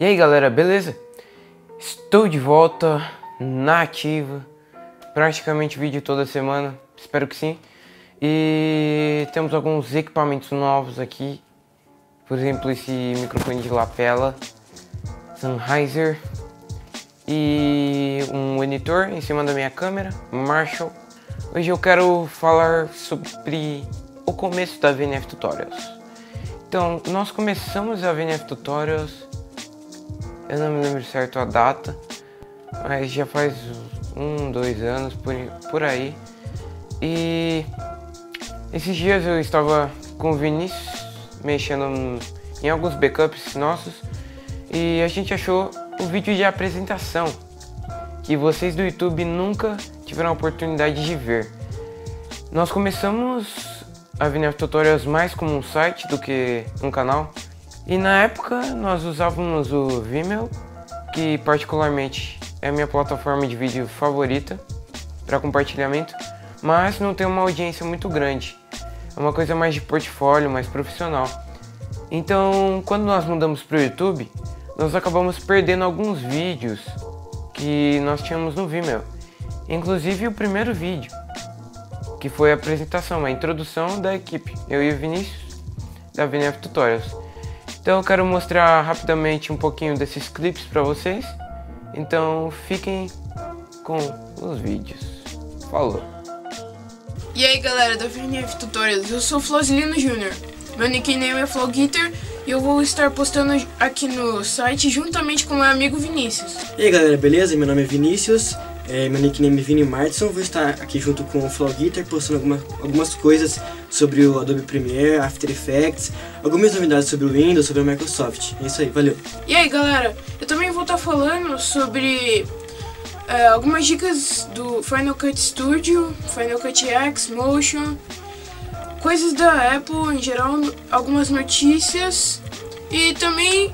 E aí galera, beleza? Estou de volta na ativa, praticamente vídeo toda semana, espero que sim. E temos alguns equipamentos novos aqui, por exemplo esse microfone de lapela Sennheiser e um monitor em cima da minha câmera, Marshall. Hoje eu quero falar sobre o começo da VNF Tutorials. Então, nós começamos a VNF Tutorials, eu não me lembro certo a data, mas já faz um, dois anos por, por aí. E esses dias eu estava com o Vinícius mexendo em alguns backups nossos e a gente achou o vídeo de apresentação que vocês do YouTube nunca tiveram a oportunidade de ver. Nós começamos a VNF Tutorials mais como um site do que um canal. E na época nós usávamos o Vimeo, que particularmente é a minha plataforma de vídeo favorita para compartilhamento, mas não tem uma audiência muito grande. É uma coisa mais de portfólio, mais profissional. Então, quando nós mudamos para o YouTube, nós acabamos perdendo alguns vídeos que nós tínhamos no Vimeo. Inclusive o primeiro vídeo que foi a apresentação, a introdução da equipe, eu e o Vinícius, da VNF Tutorials. Então eu quero mostrar rapidamente um pouquinho desses clipes para vocês, então fiquem com os vídeos. Falou! E aí galera da VNF Tutorials, eu sou o Flozilino Jr. Meu nickname é Flowguitar e eu vou estar postando aqui no site juntamente com meu amigo Vinícius. E aí galera, beleza? Meu nome é Vinícius é, meu nickname é Vini Martinson, vou estar aqui junto com o Flow Guitar postando alguma, algumas coisas sobre o Adobe Premiere, After Effects, algumas novidades sobre o Windows, sobre a Microsoft. É isso aí, valeu! E aí galera, eu também vou estar falando sobre é, algumas dicas do Final Cut Studio, Final Cut X, Motion, coisas da Apple em geral, algumas notícias e também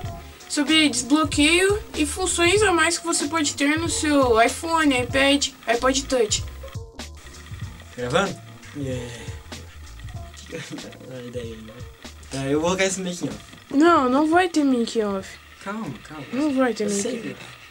sobre desbloqueio e funções a mais que você pode ter no seu iPhone, iPad, iPod Touch. Gravando? Yeah. ideia, né? eu vou colocar esse making off. Não, não vai ter making off. Calma, calma. Não vai ter making off.